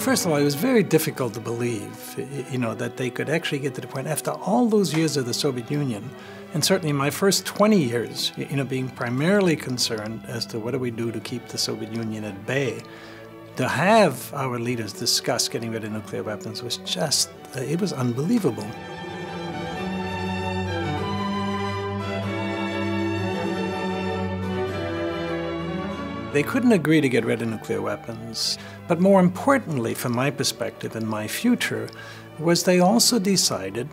First of all, it was very difficult to believe, you know, that they could actually get to the point after all those years of the Soviet Union, and certainly my first 20 years, you know, being primarily concerned as to what do we do to keep the Soviet Union at bay, to have our leaders discuss getting rid of nuclear weapons was just, uh, it was unbelievable. They couldn't agree to get rid of nuclear weapons. But more importantly, from my perspective and my future, was they also decided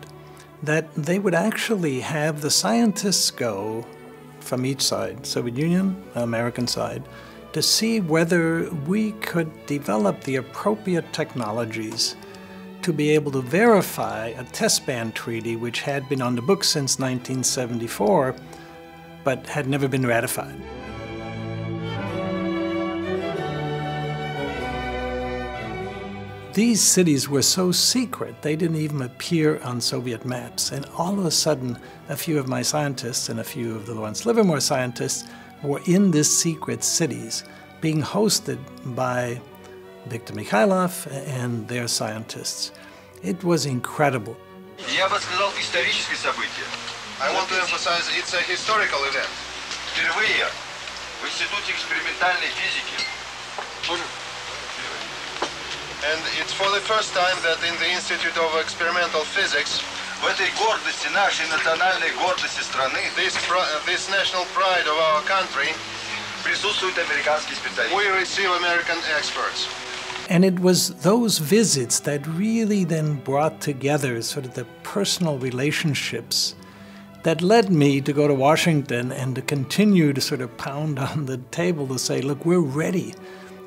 that they would actually have the scientists go from each side, Soviet Union, American side, to see whether we could develop the appropriate technologies to be able to verify a test ban treaty which had been on the books since 1974 but had never been ratified. These cities were so secret, they didn't even appear on Soviet maps. And all of a sudden, a few of my scientists and a few of the Lawrence Livermore scientists were in these secret cities being hosted by Viktor Mikhailov and their scientists. It was incredible. I want to emphasize it's a historical event. Впервые в Институте экспериментальной физики and it's for the first time that in the Institute of Experimental Physics в этой гордости нашей национальной гордости страны this, this national pride of our country присутствуют американские специалисты. We receive American experts. And it was those visits that really then brought together sort of the personal relationships that led me to go to Washington and to continue to sort of pound on the table to say, look, we're ready.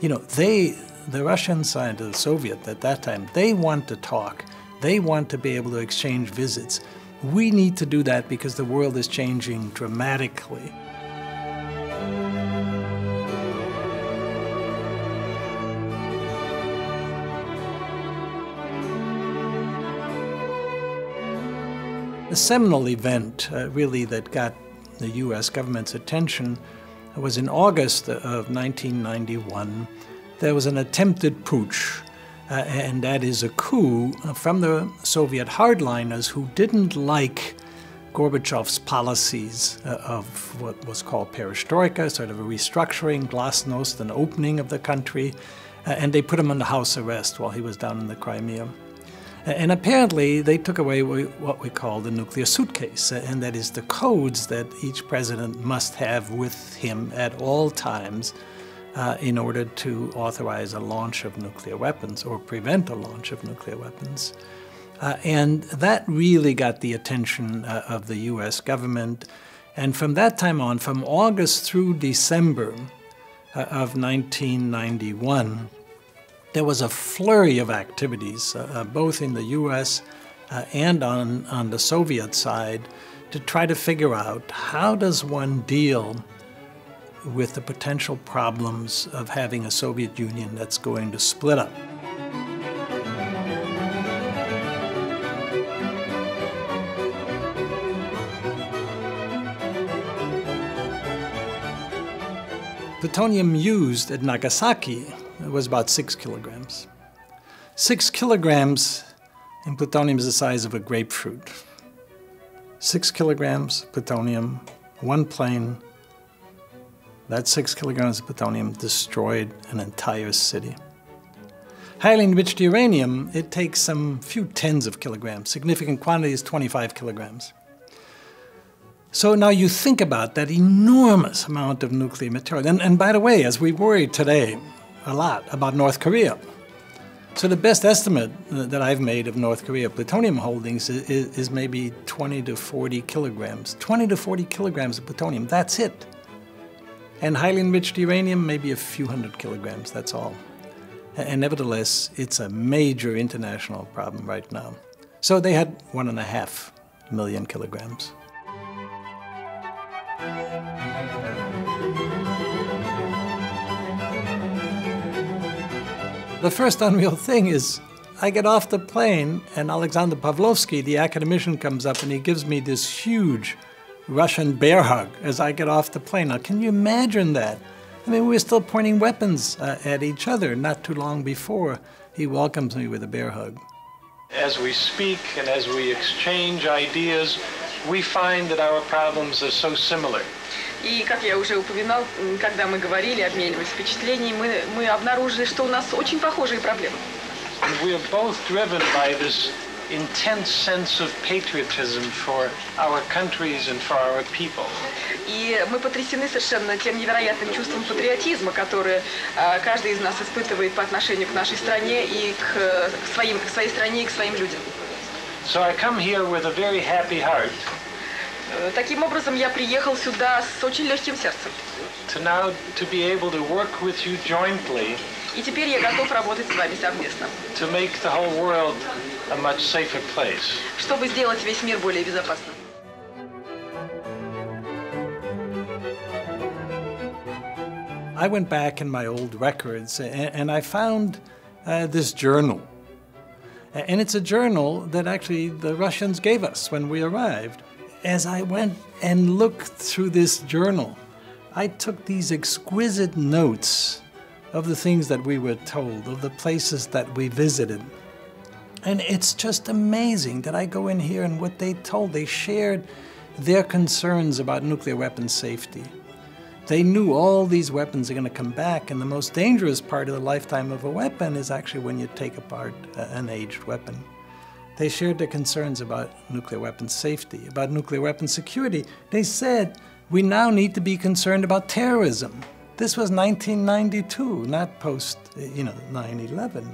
You know, they the Russian side, the Soviet at that time, they want to talk. They want to be able to exchange visits. We need to do that because the world is changing dramatically. The seminal event, uh, really, that got the US government's attention was in August of 1991 there was an attempted putsch, uh, and that is a coup from the Soviet hardliners who didn't like Gorbachev's policies uh, of what was called perestroika, sort of a restructuring, glasnost, an opening of the country, uh, and they put him under house arrest while he was down in the Crimea. And apparently, they took away what we call the nuclear suitcase, uh, and that is the codes that each president must have with him at all times uh, in order to authorize a launch of nuclear weapons or prevent a launch of nuclear weapons. Uh, and that really got the attention uh, of the US government. And from that time on, from August through December uh, of 1991, there was a flurry of activities, uh, uh, both in the US and on, on the Soviet side, to try to figure out how does one deal with the potential problems of having a Soviet Union that's going to split up. Plutonium used at Nagasaki was about six kilograms. Six kilograms in plutonium is the size of a grapefruit. Six kilograms plutonium, one plane, that six kilograms of plutonium destroyed an entire city. Highly enriched uranium, it takes some few tens of kilograms. Significant quantity is 25 kilograms. So now you think about that enormous amount of nuclear material. And, and by the way, as we worry today a lot about North Korea, so the best estimate that I've made of North Korea plutonium holdings is, is, maybe 20 to 40 kilograms. 20 to 40 kilograms of plutonium, that's it. And highly enriched uranium, maybe a few hundred kilograms, that's all. And nevertheless, it's a major international problem right now. So they had one and a half million kilograms. The first unreal thing is I get off the plane and Alexander Pavlovsky, the academician, comes up and he gives me this huge Russian bear hug as I get off the plane. Now, can you imagine that? I mean, we were still pointing weapons uh, at each other not too long before he welcomes me with a bear hug. As we speak and as we exchange ideas, we find that our problems are so similar. И, как я уже упоминал, когда мы говорили, обменивались впечатлениями, мы, мы обнаружили, что у нас очень похожие проблемы. And we are both driven by this intense sense of patriotism for our countries and for our people. И мы потрясены совершенно тем невероятным чувством патриотизма, которое э, каждый из нас испытывает по отношению к нашей стране и к, к, своим, к своей стране и к своим людям. So I come here with a very happy heart. Таким образом, я приехал сюда с очень легким сердцем. To now to be able to work with you jointly. И теперь я готов работать с вами совместно. To make the whole world a much safer place. Чтобы сделать весь мир более безопасным. I went back in my old records and, and I found uh, this journal. And it's a journal that actually the Russians gave us when we arrived. As I went and looked through this journal, I took these exquisite notes of the things that we were told, of the places that we visited. And it's just amazing that I go in here and what they told, they shared their concerns about nuclear weapon safety. They knew all these weapons are going to come back, and the most dangerous part of the lifetime of a weapon is actually when you take apart uh, an aged weapon. They shared their concerns about nuclear weapon safety, about nuclear weapon security. They said, we now need to be concerned about terrorism. This was 1992, not post, you know, 9-11.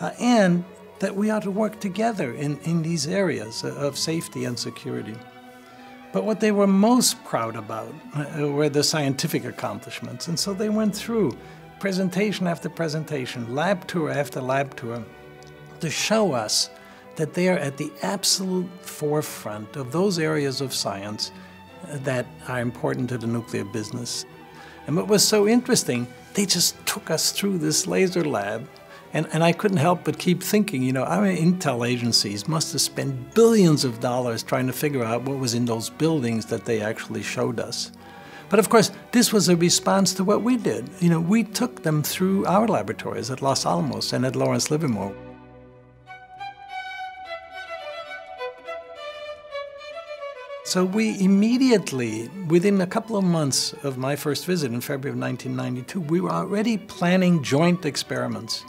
Uh, and that we ought to work together in, in these areas of safety and security. But what they were most proud about uh, were the scientific accomplishments. And so they went through presentation after presentation, lab tour after lab tour, to show us that they are at the absolute forefront of those areas of science that are important to the nuclear business. And what was so interesting, they just took us through this laser lab and, and I couldn't help but keep thinking, you know, our intel agencies must have spent billions of dollars trying to figure out what was in those buildings that they actually showed us. But of course, this was a response to what we did. You know, we took them through our laboratories at Los Alamos and at Lawrence Livermore. So we immediately, within a couple of months of my first visit in February of 1992, we were already planning joint experiments.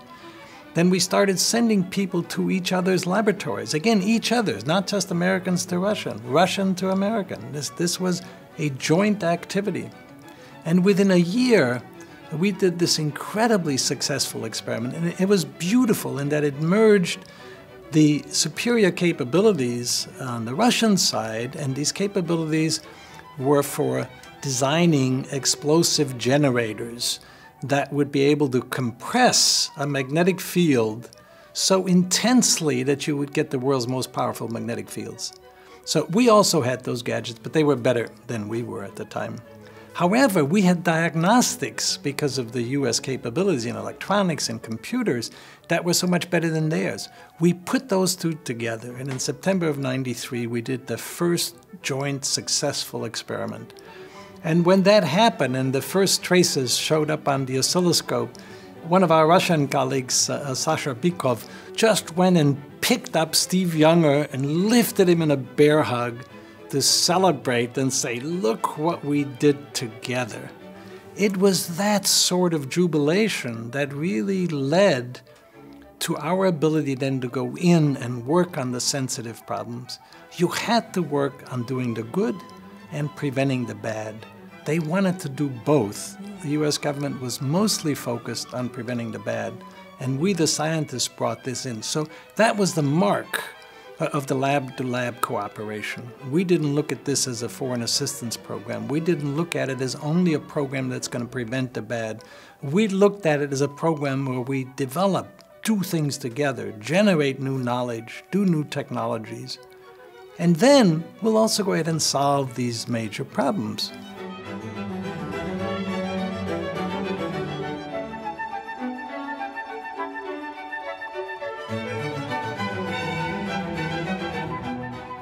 Then we started sending people to each other's laboratories. Again, each other's, not just Americans to Russian, Russian to American. This, this was a joint activity. And within a year, we did this incredibly successful experiment. And it was beautiful in that it merged the superior capabilities on the Russian side, and these capabilities were for designing explosive generators that would be able to compress a magnetic field so intensely that you would get the world's most powerful magnetic fields. So we also had those gadgets, but they were better than we were at the time. However, we had diagnostics because of the US capabilities in electronics and computers that were so much better than theirs. We put those two together, and in September of 93, we did the first joint successful experiment. And when that happened and the first traces showed up on the oscilloscope, one of our Russian colleagues, uh, uh, Sasha Bykov, just went and picked up Steve Younger and lifted him in a bear hug to celebrate and say, Look what we did together. It was that sort of jubilation that really led to our ability then to go in and work on the sensitive problems. You had to work on doing the good and preventing the bad. They wanted to do both. The US government was mostly focused on preventing the bad, and we, the scientists, brought this in. So that was the mark Uh, of the lab to lab cooperation. We didn't look at this as a foreign assistance program. We didn't look at it as only a program that's going to prevent the bad. We looked at it as a program where we develop, do things together, generate new knowledge, do new technologies. And then we'll also go ahead and solve these major problems.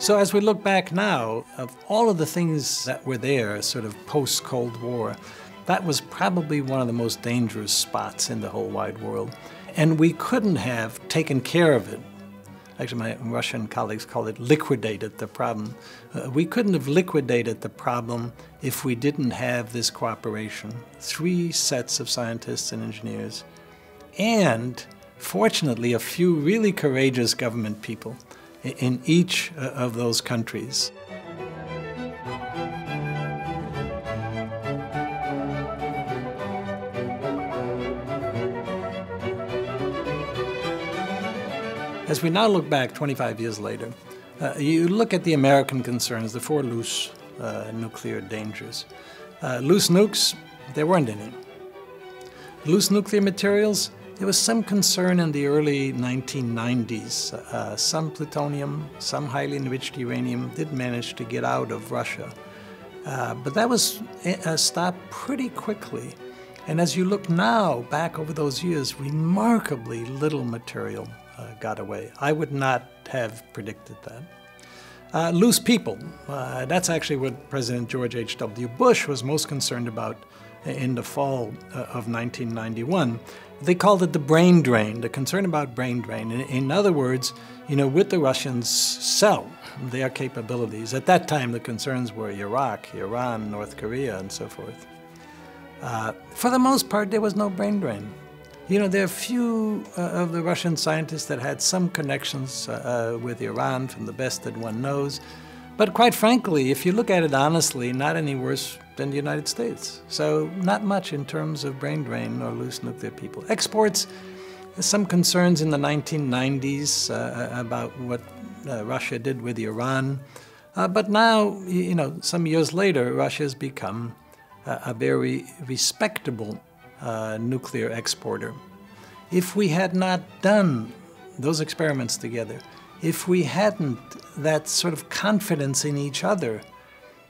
So as we look back now, of all of the things that were there, sort of post-Cold War, that was probably one of the most dangerous spots in the whole wide world. And we couldn't have taken care of it. Actually, my Russian colleagues call it liquidated the problem. Uh, we couldn't have liquidated the problem if we didn't have this cooperation. Three sets of scientists and engineers, and fortunately, a few really courageous government people in each uh, of those countries. As we now look back 25 years later, uh, you look at the American concerns, the four loose uh, nuclear dangers. Uh, loose nukes, there weren't any. Loose nuclear materials, there was some concern in the early 1990s. Uh, some plutonium, some highly enriched uranium did manage to get out of Russia. Uh, but that was uh, stopped pretty quickly. And as you look now back over those years, remarkably little material uh, got away. I would not have predicted that. Uh, loose people. Uh, that's actually what President George H.W. Bush was most concerned about in the fall uh, of 1991. They called it the brain drain, the concern about brain drain. In, in other words, you know, would the Russians sell their capabilities? At that time, the concerns were Iraq, Iran, North Korea, and so forth. Uh, for the most part, there was no brain drain. You know, there are few uh, of the Russian scientists that had some connections uh, uh, with Iran from the best that one knows. But quite frankly, if you look at it honestly, not any worse than the United States. So, not much in terms of brain drain or loose nuclear people. Exports, some concerns in the 1990s uh, about what uh, Russia did with Iran. Uh, but now, you know, some years later, Russia has become a very respectable uh, nuclear exporter. If we had not done those experiments together, if we hadn't that sort of confidence in each other,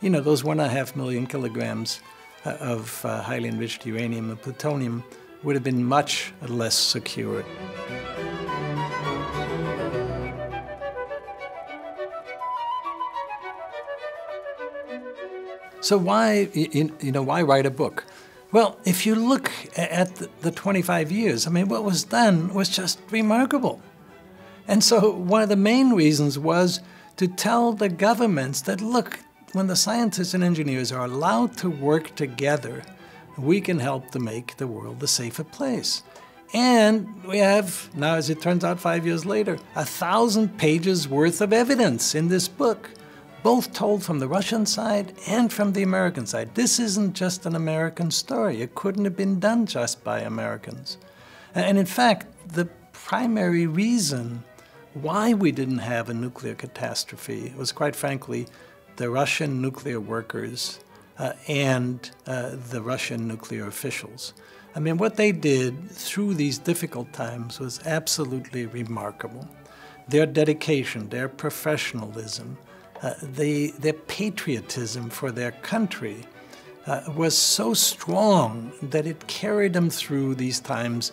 you know, those one and a half million kilograms uh, of uh, highly enriched uranium and plutonium would have been much less secure. So why, you know, why write a book? Well, if you look at the 25 years, I mean, what was done was just remarkable. And so, one of the main reasons was to tell the governments that look, when the scientists and engineers are allowed to work together, we can help to make the world a safer place. And we have, now as it turns out five years later, a thousand pages worth of evidence in this book both told from the Russian side and from the American side. This isn't just an American story. It couldn't have been done just by Americans. And in fact, the primary reason why we didn't have a nuclear catastrophe was, quite frankly, the Russian nuclear workers uh, and uh, the Russian nuclear officials. I mean, what they did through these difficult times was absolutely remarkable. Their dedication, their professionalism, uh, the, their patriotism for their country uh, was so strong that it carried them through these times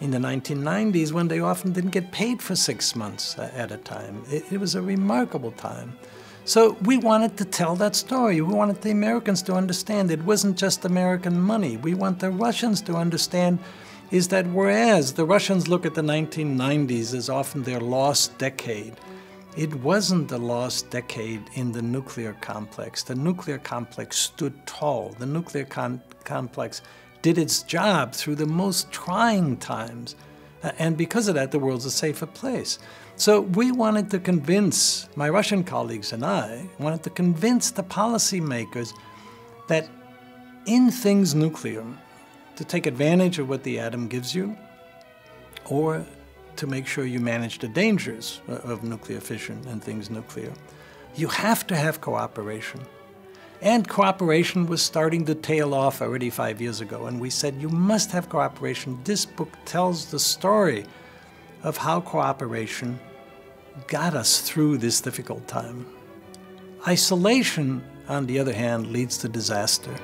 in the 1990s when they often didn't get paid for six months uh, at a time. It, it was a remarkable time. So we wanted to tell that story. We wanted the Americans to understand it wasn't just American money. We want the Russians to understand is that whereas the Russians look at the 1990s as often their lost decade, it wasn't the lost decade in the nuclear complex. The nuclear complex stood tall. The nuclear complex did its job through the most trying times. Uh, and because of that, the world's a safer place. So we wanted to convince, my Russian colleagues and I, wanted to convince the policymakers that in things nuclear, to take advantage of what the atom gives you, or to make sure you manage the dangers of nuclear fission and things nuclear. You have to have cooperation. And cooperation was starting to tail off already five years ago, and we said, you must have cooperation. This book tells the story of how cooperation got us through this difficult time. Isolation, on the other hand, leads to disaster.